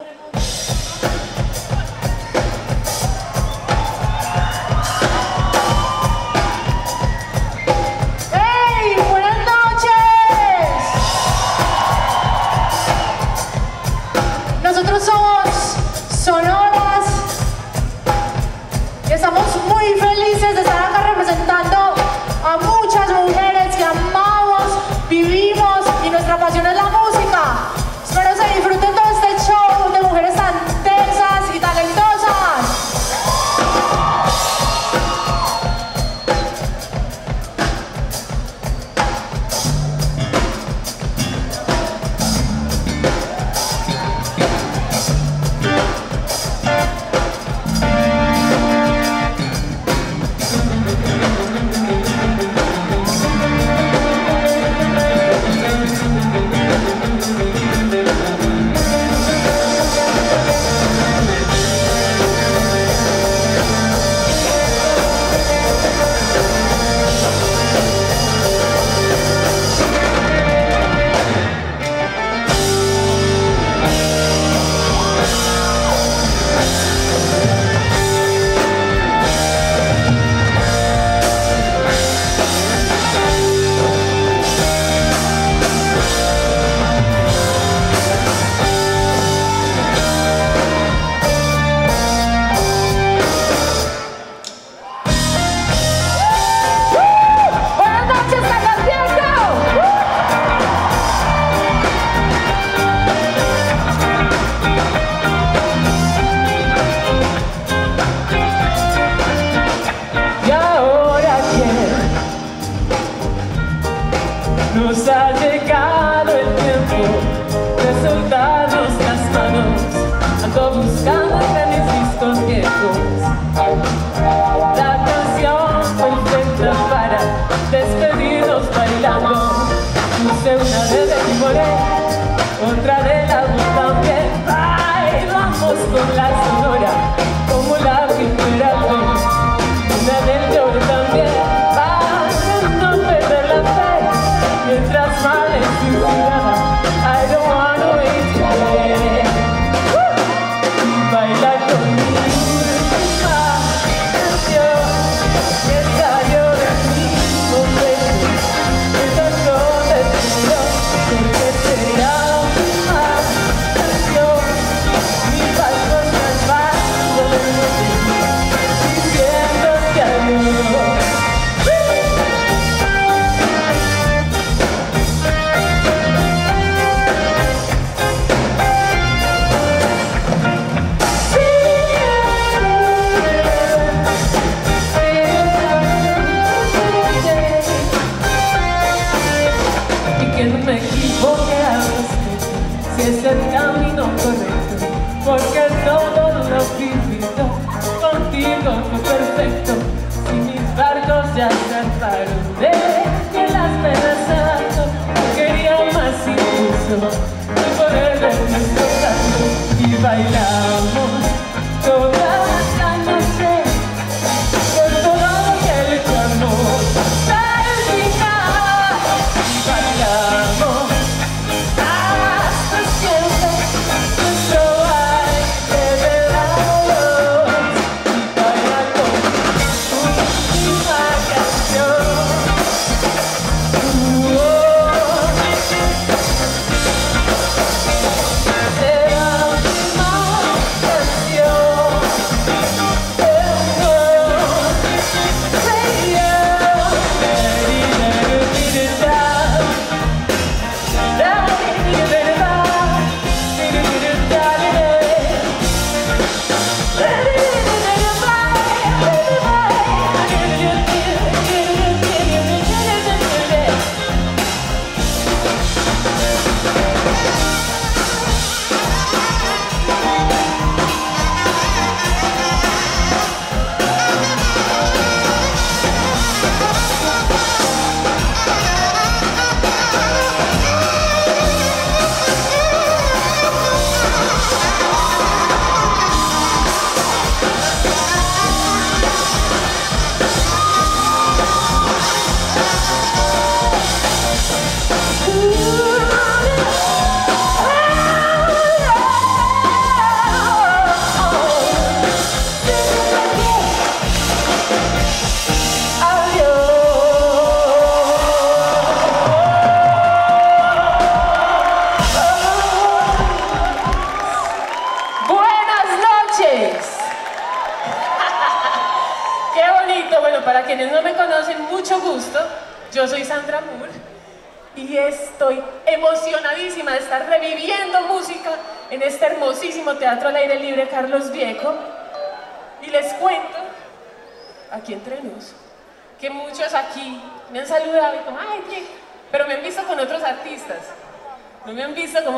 ¡Hey!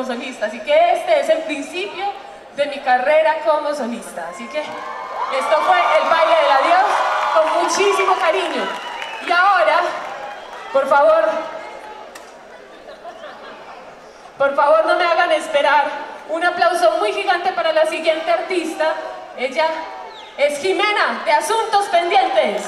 como solista. Así que este es el principio de mi carrera como solista. Así que esto fue el baile del adiós con muchísimo cariño. Y ahora, por favor, por favor no me hagan esperar. Un aplauso muy gigante para la siguiente artista. Ella es Jimena de Asuntos Pendientes.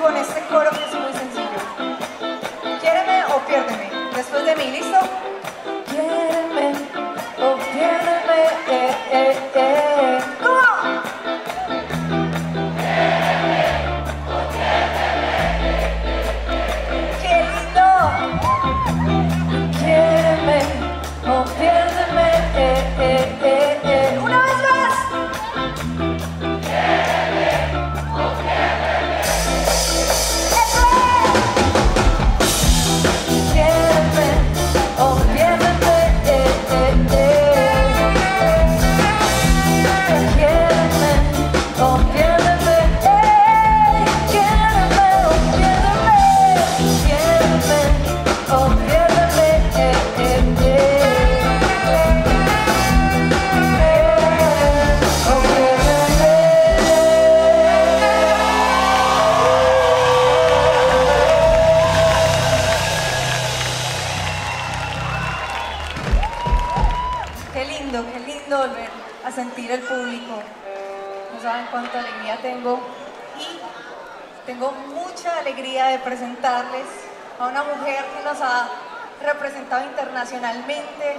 con este coro que es muy sencillo. Quiéreme o piérdeme. Después de mí, ¿listo? a una mujer que nos ha representado internacionalmente,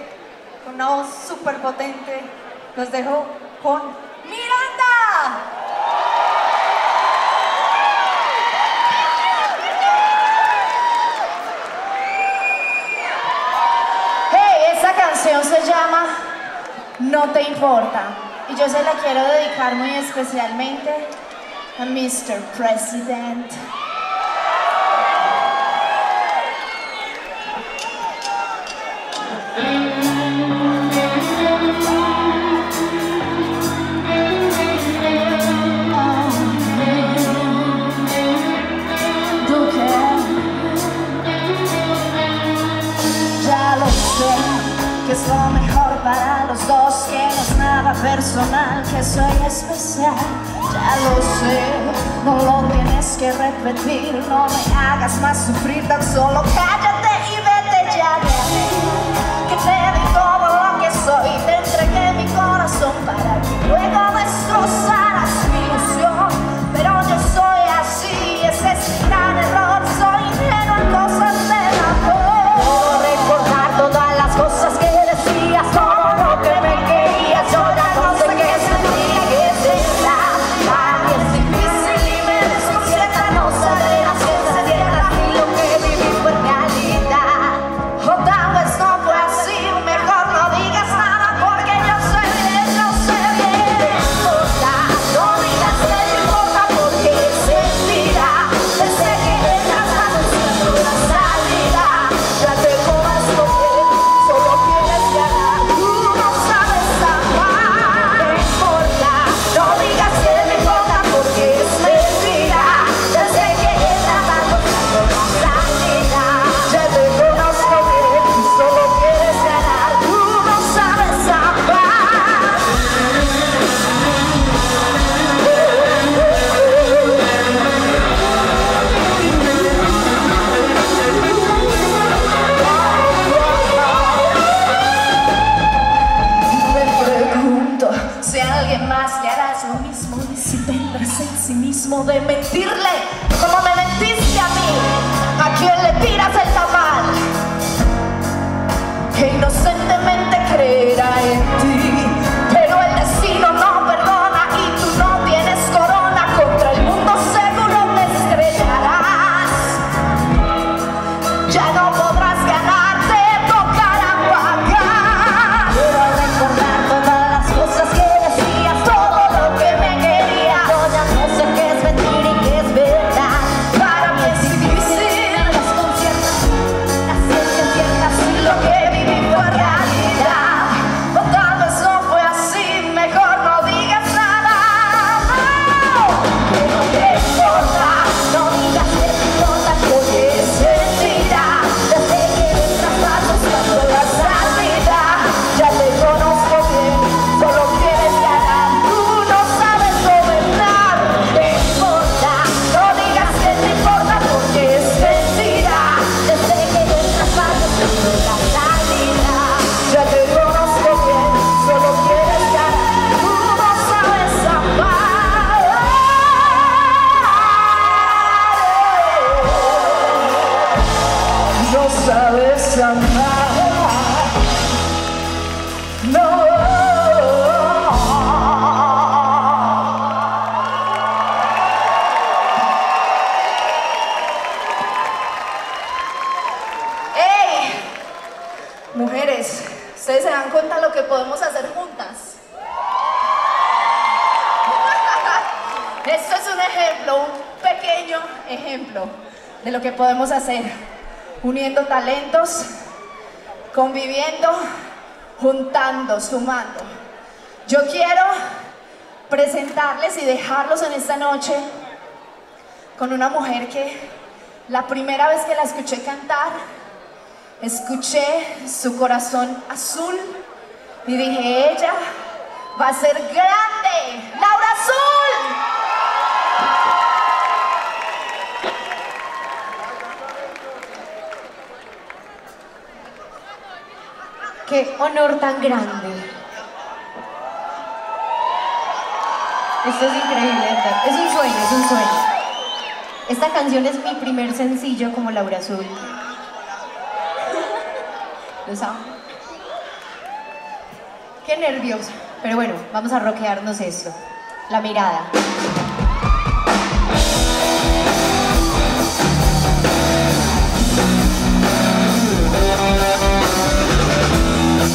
con una voz súper potente. Los dejo con Miranda. Hey, esta canción se llama No te importa y yo se la quiero dedicar muy especialmente a Mr. President. ya lo sé, no lo tienes que repetir, no me hagas más sufrir, tan solo calla. talentos, conviviendo, juntando, sumando. Yo quiero presentarles y dejarlos en esta noche con una mujer que la primera vez que la escuché cantar, escuché su corazón azul y dije, ella va a ser grande. honor tan grande. Esto es increíble, ¿verdad? es un sueño, es un sueño. Esta canción es mi primer sencillo como Laura Azul. Los amo. Qué nerviosa. Pero bueno, vamos a roquearnos esto. La mirada.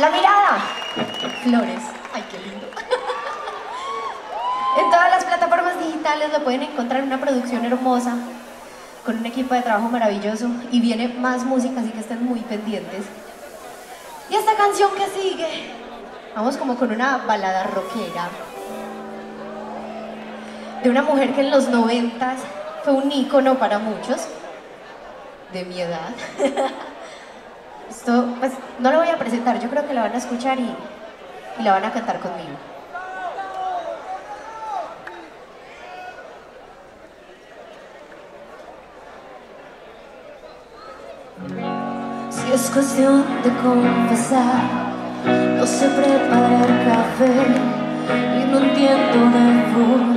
La mirada. Flores. Ay, qué lindo. En todas las plataformas digitales lo pueden encontrar una producción hermosa, con un equipo de trabajo maravilloso y viene más música, así que estén muy pendientes. Y esta canción que sigue, vamos como con una balada rockera de una mujer que en los noventas fue un ícono para muchos, de mi edad. Esto, pues, no lo voy a presentar, yo creo que la van a escuchar y, y la van a cantar conmigo. Si es cuestión de confesar, no sé preparar café y no entiendo de fútbol.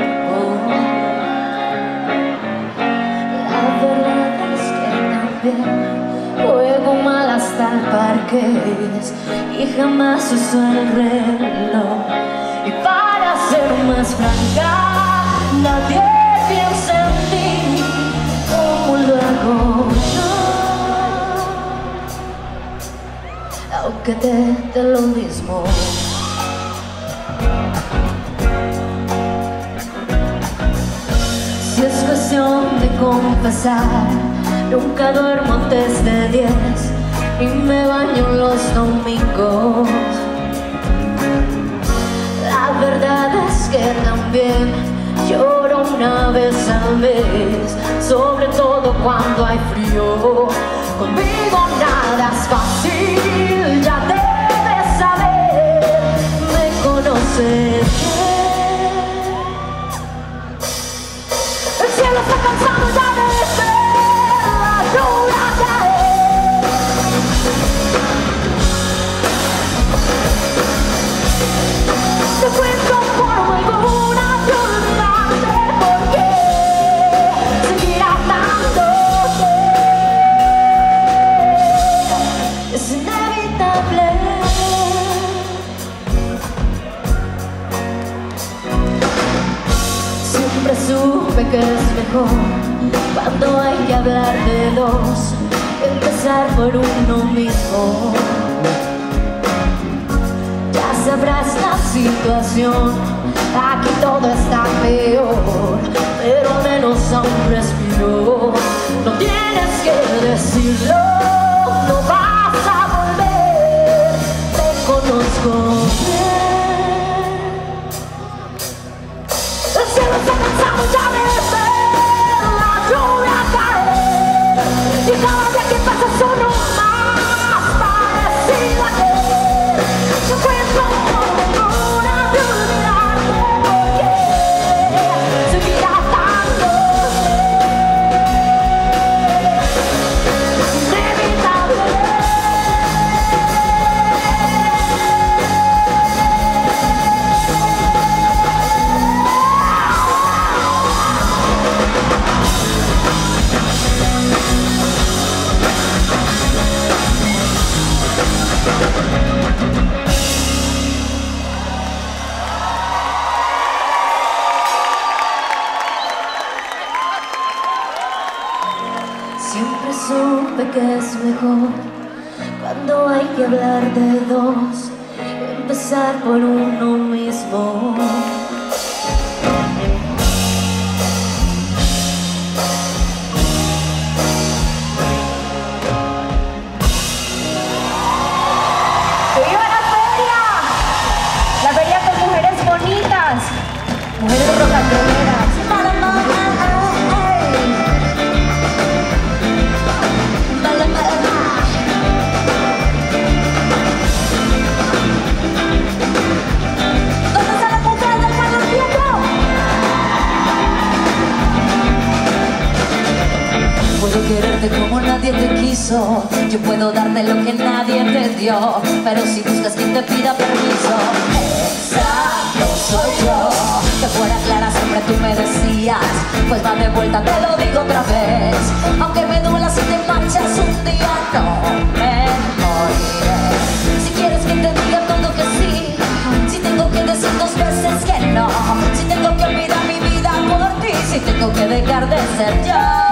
La verdad es que también y jamás uso el. Y para ser más franca, nadie piensa en ti como lo hago yo. Aunque te dé lo mismo. Si es cuestión de confesar, nunca duermo antes de 10 y me baño los domingos. La verdad es que también lloro una vez al mes, sobre todo cuando hay frío. Conmigo nada es fácil, ya debes saber, me conoces. El cielo está cansado que es mejor cuando hay que hablar de dos, empezar por uno mismo. Ya sabrás la situación, aquí todo está peor, pero menos aún respiro. No tienes que decirlo, no vas día mejor cuando hay que hablar de dos, empezar por uno mismo. Yo puedo darte lo que nadie te dio, pero si buscas quien te pida permiso, esa soy yo. Que fuera clara siempre tú me decías, pues va de vuelta, te lo digo otra vez, aunque me duela si te marchas un día, no me moriré. Si quieres que te diga todo que sí, si tengo que decir dos veces que no, si tengo que olvidar mi vida por ti, si tengo que dejar de ser yo,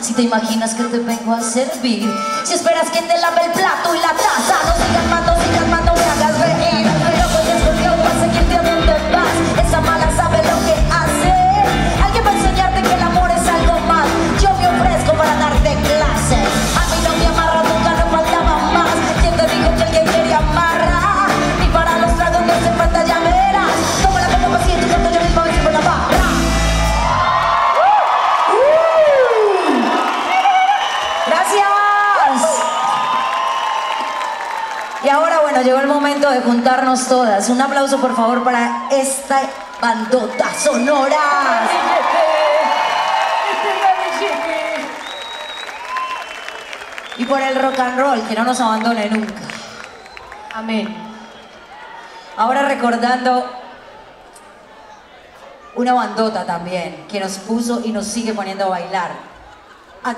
si te imaginas que te vengo a servir, si esperas que te lave el plato y la momento de juntarnos todas. Un aplauso, por favor, para esta bandota sonora. Y por el rock and roll, que no nos abandone nunca. Amén. Ahora recordando una bandota también, que nos puso y nos sigue poniendo a bailar. A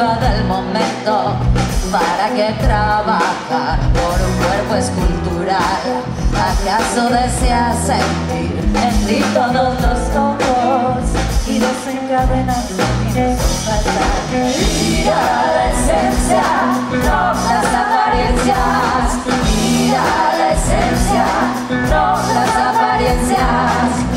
diva del momento. ¿Para qué trabajar por un cuerpo escultural? ¿Acaso deseas sentir en ti todos los ojos y desencadenar tu? Mira la esencia, no las apariencias. Mira la esencia, no las apariencias.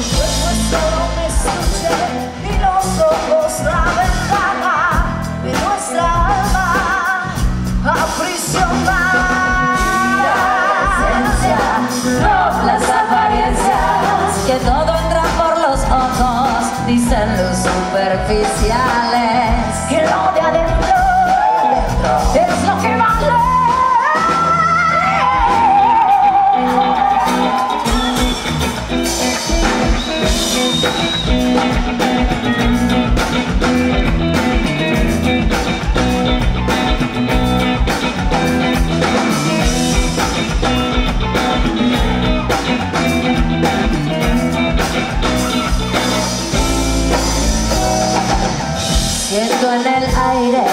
En el aire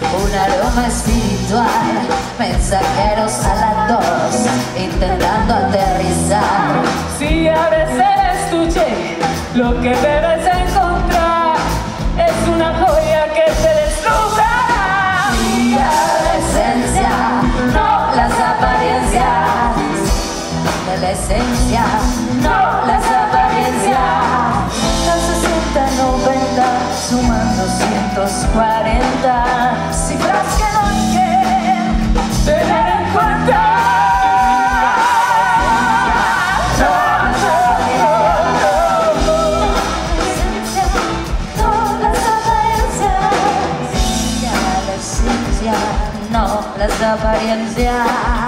un aroma espiritual, mensajeros alados intentando aterrizar. Si abres el estuche, lo que debes encontrar es una joya que te deslumbrará. Mira la esencia, no las apariencias. De la esencia, 140 cifras que no hay que Tener en cuenta. no las apariencias.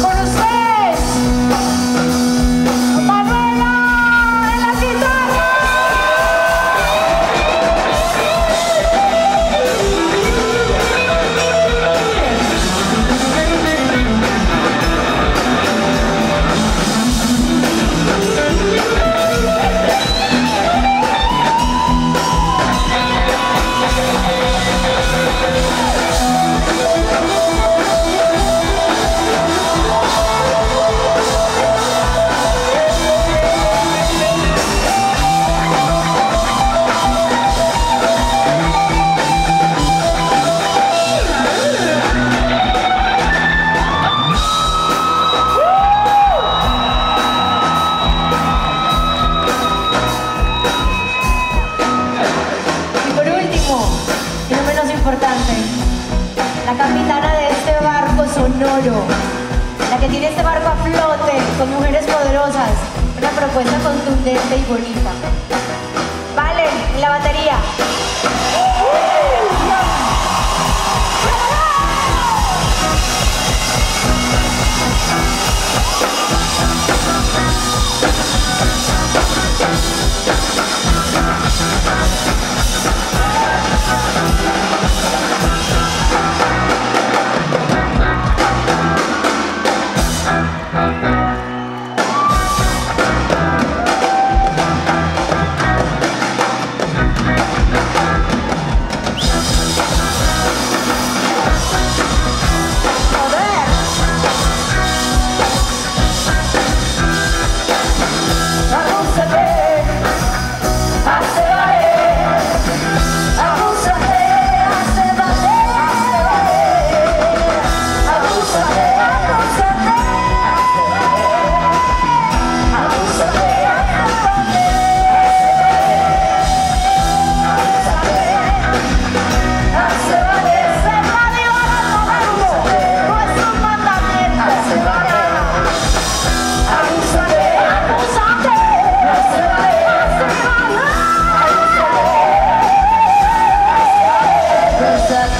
For the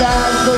Gracias.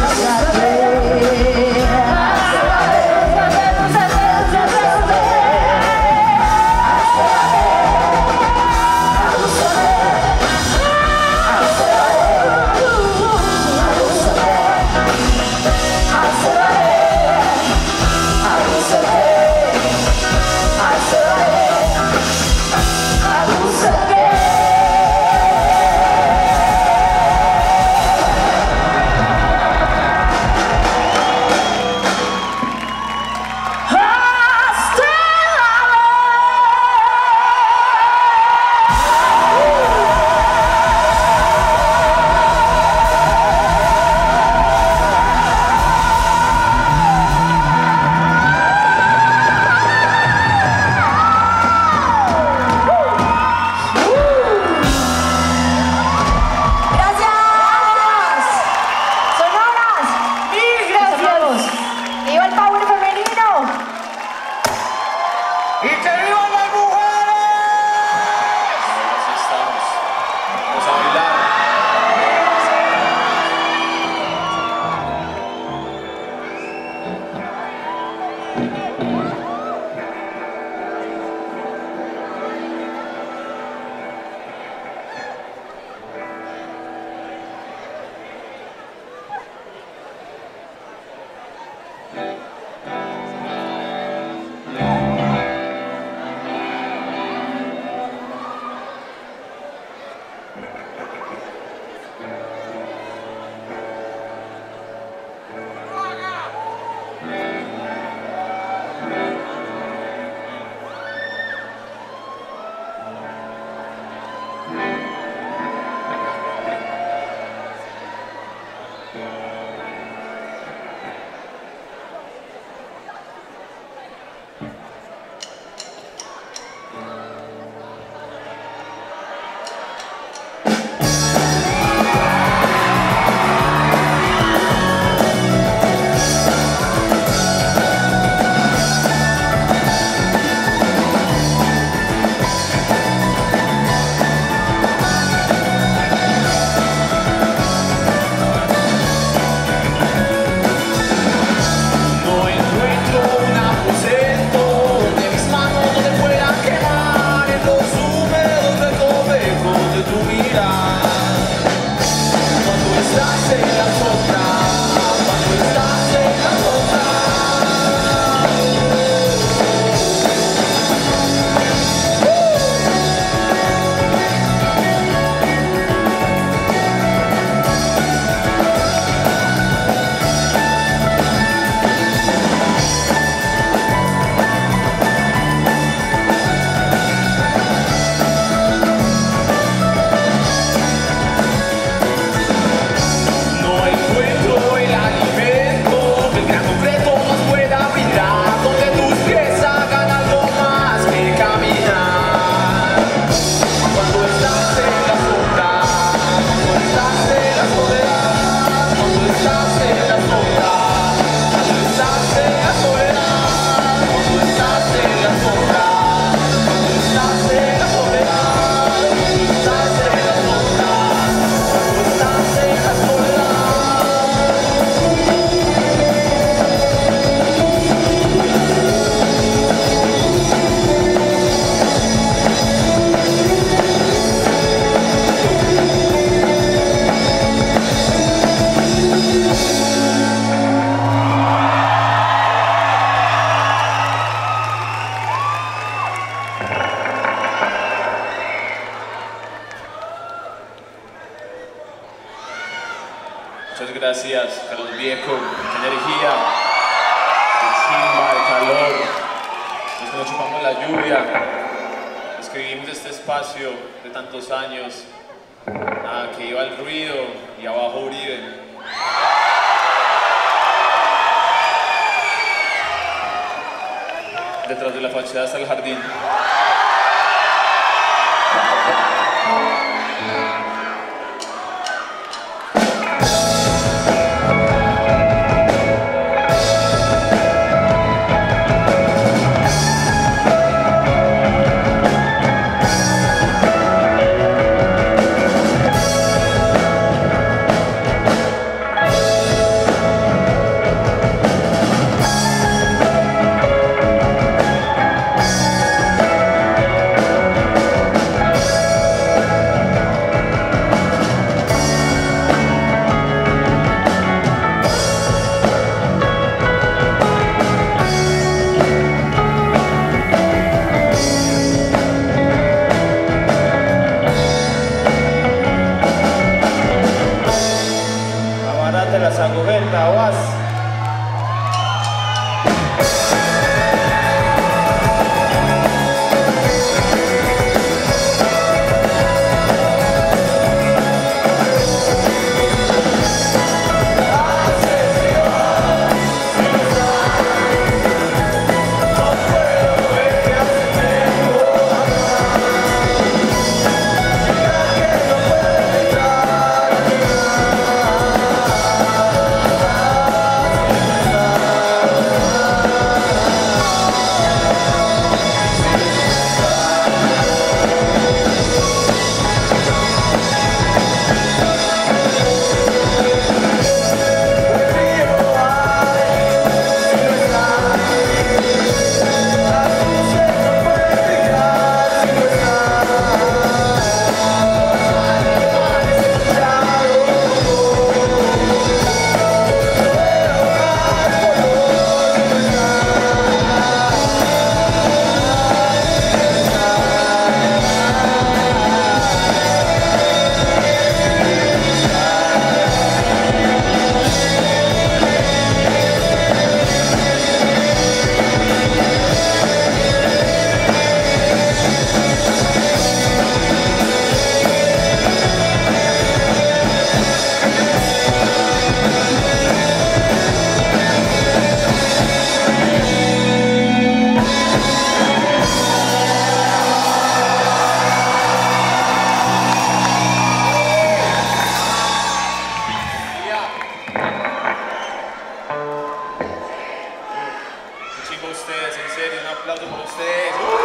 Chimba ustedes, en serio, un aplauso por ustedes. ¡Uh!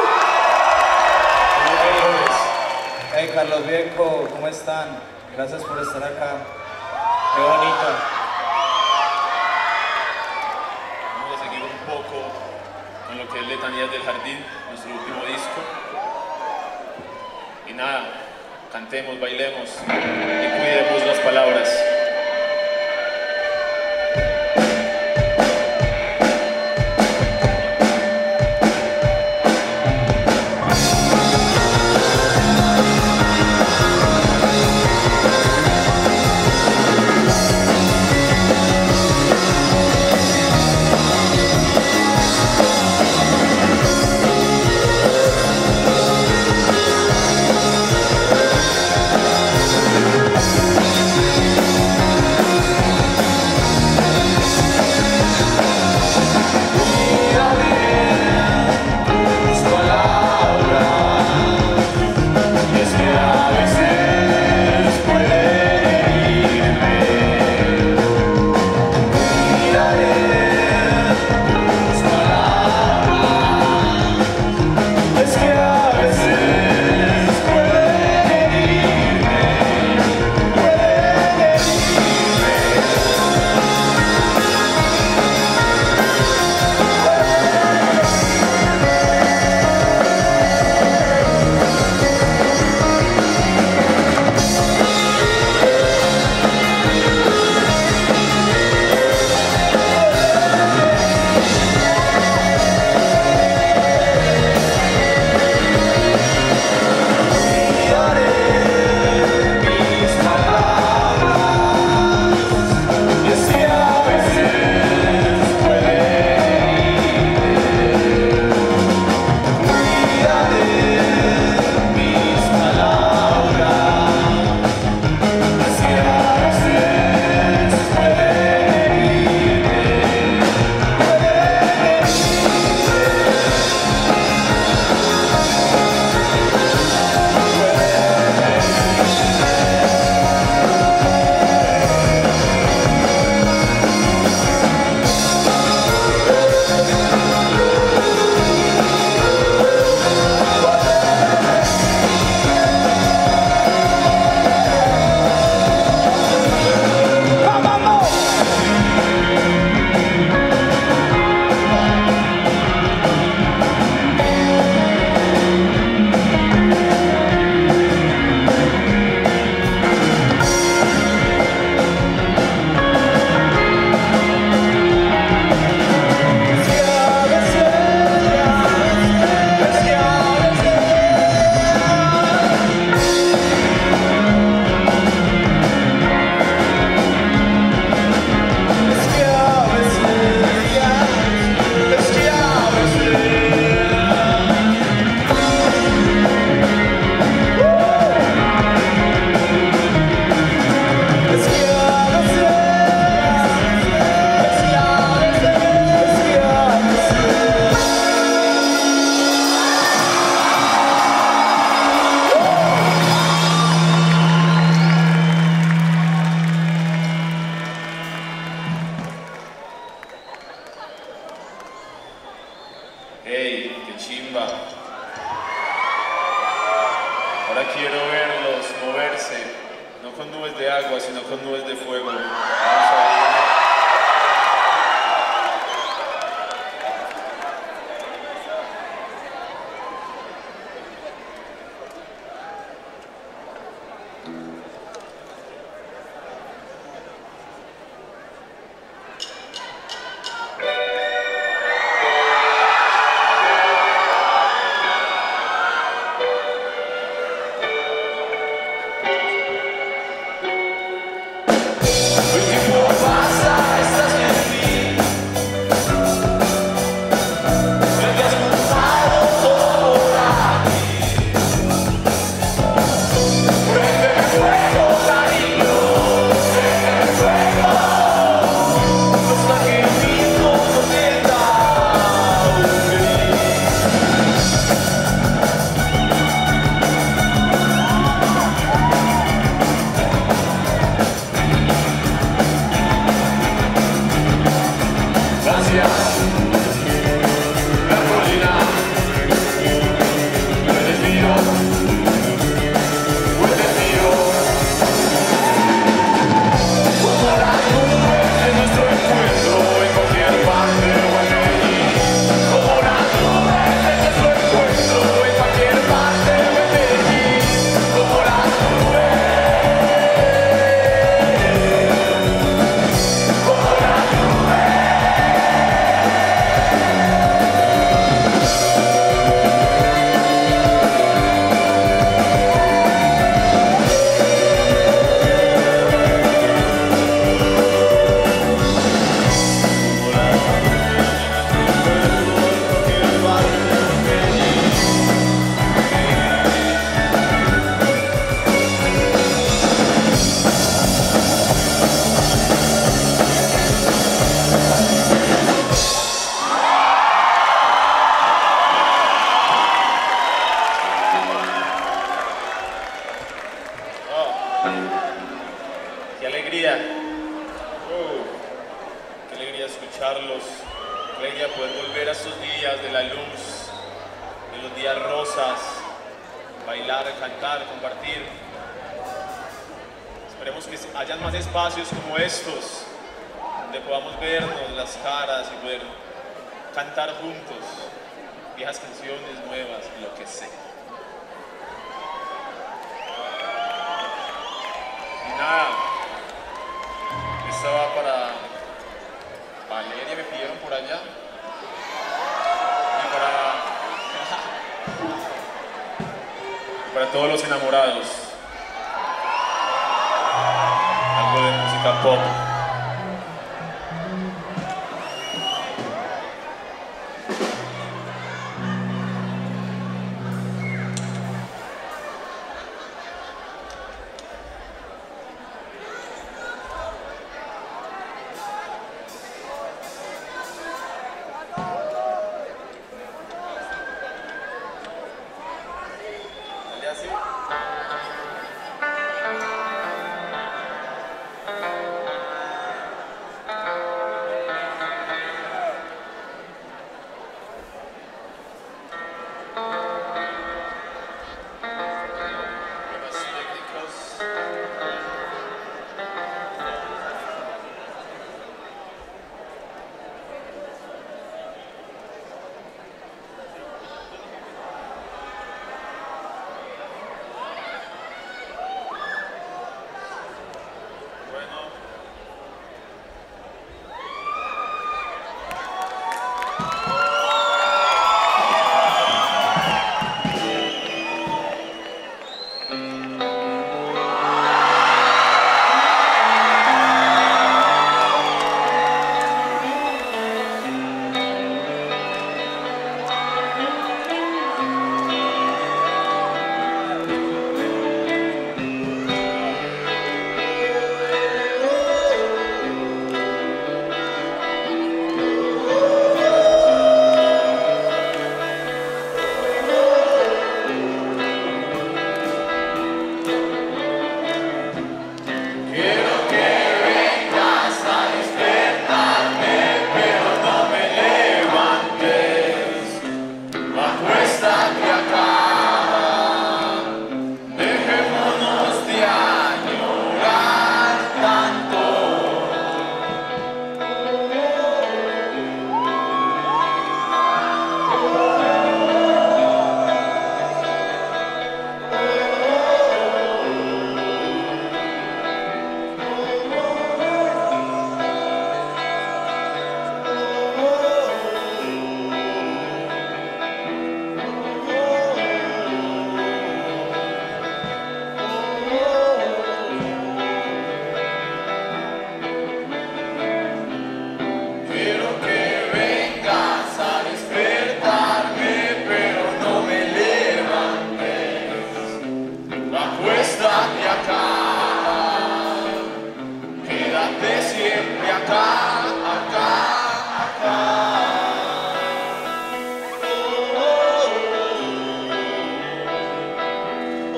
Hey Carlos Viejo, ¿cómo están? Gracias por estar acá. Qué bonito. Vamos a seguir un poco con lo que es Letanías del Jardín, nuestro último disco. Y nada, cantemos, bailemos y cuidemos las palabras.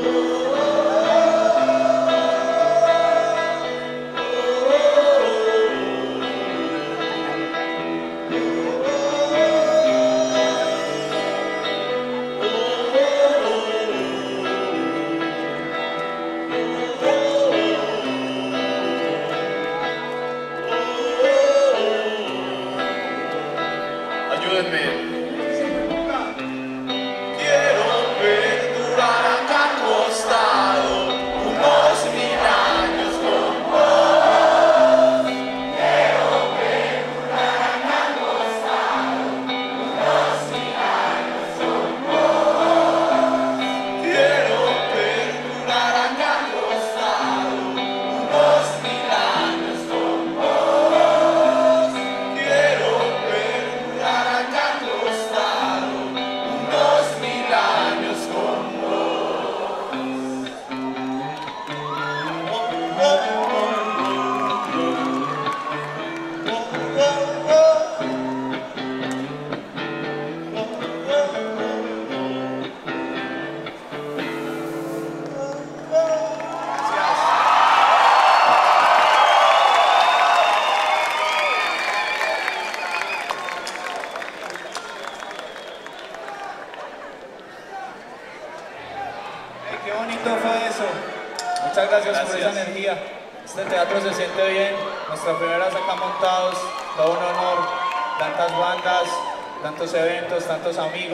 Lord. esa energía. Este teatro se siente bien, nuestras primeras acá montados, todo un honor, tantas bandas, tantos eventos, tantos amigos.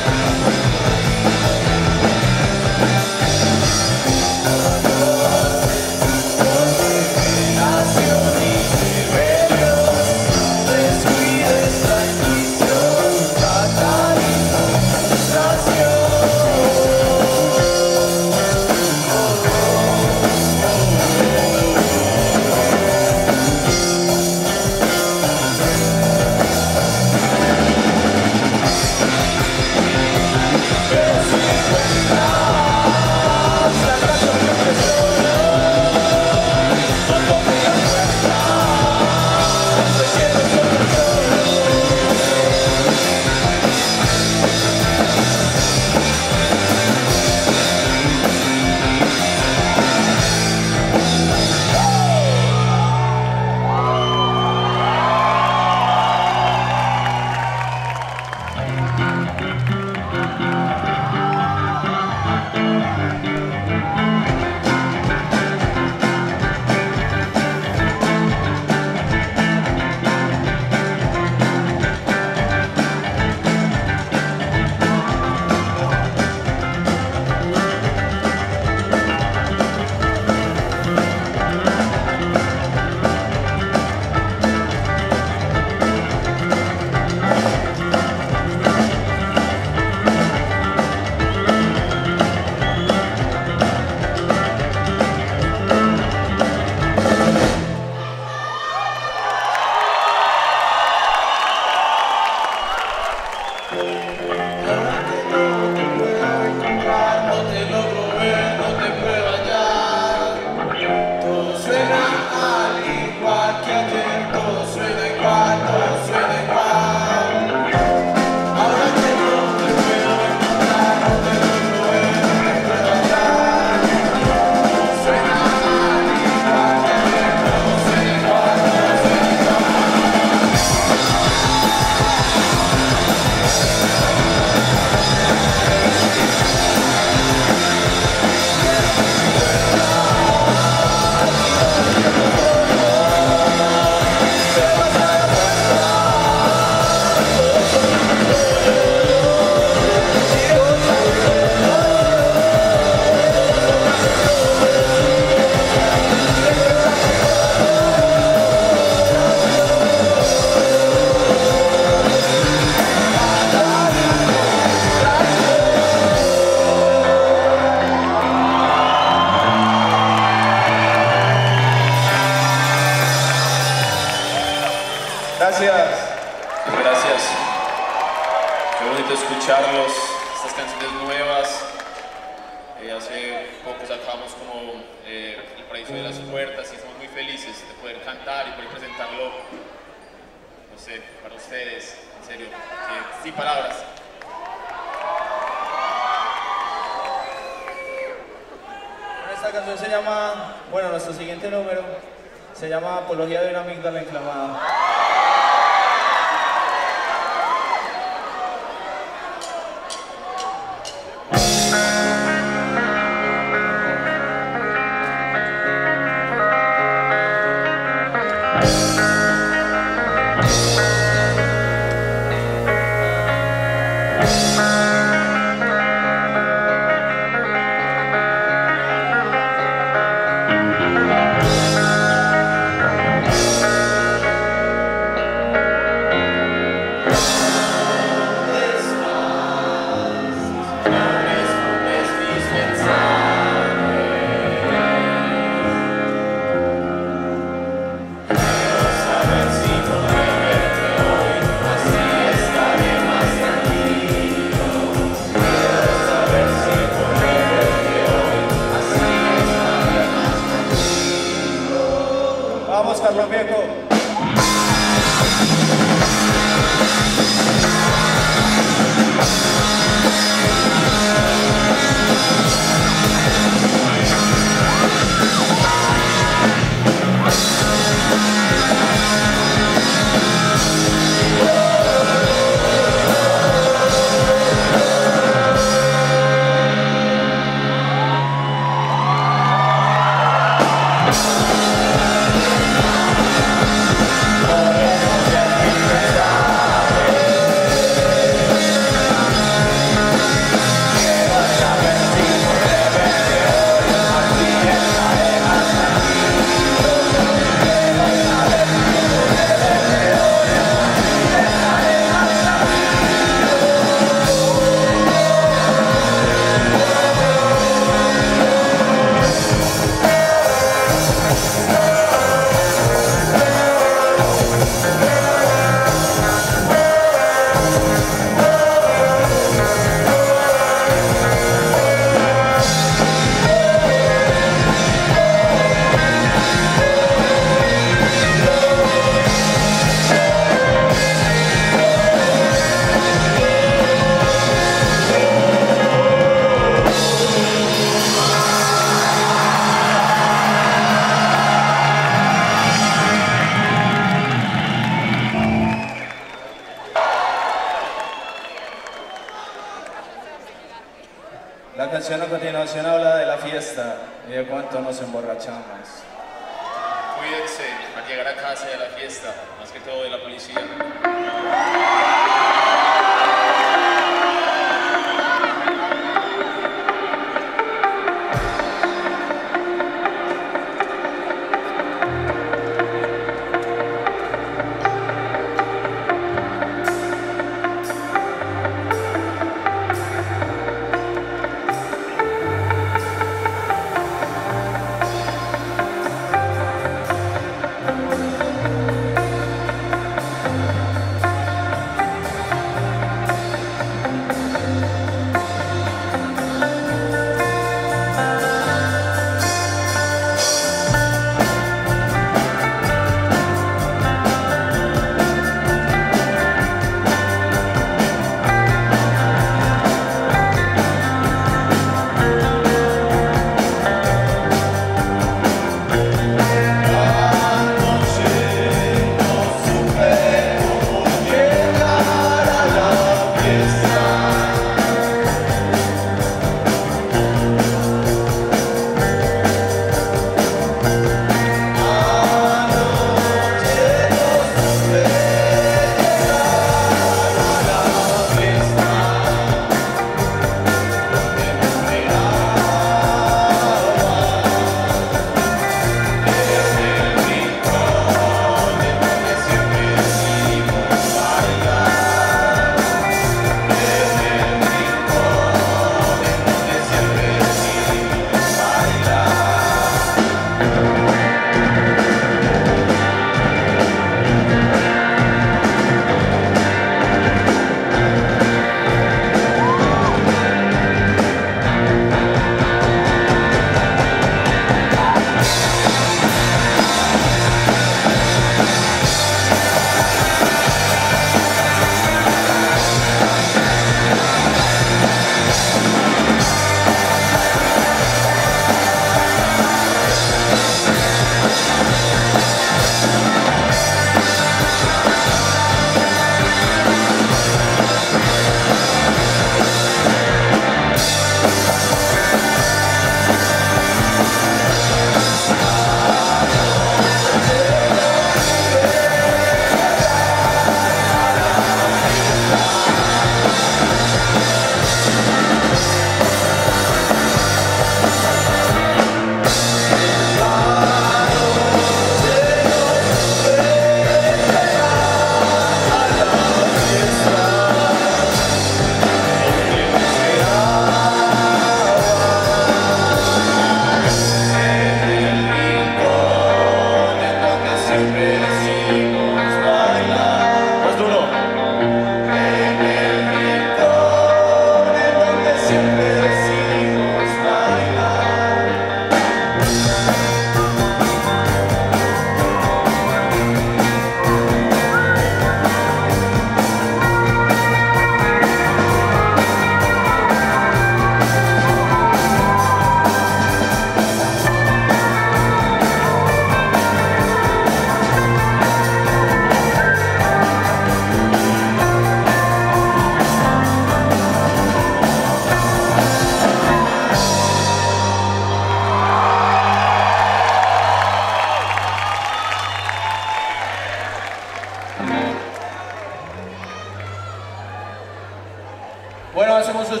Bueno, hace muchos,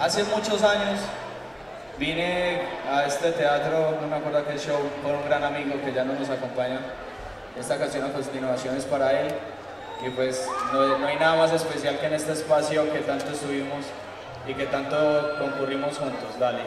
hace muchos años vine a este teatro, no me acuerdo qué show, con un gran amigo que ya no nos acompaña. Esta canción a continuación es para él, y pues no, no hay nada más especial que en este espacio que tanto estuvimos y que tanto concurrimos juntos. Dale.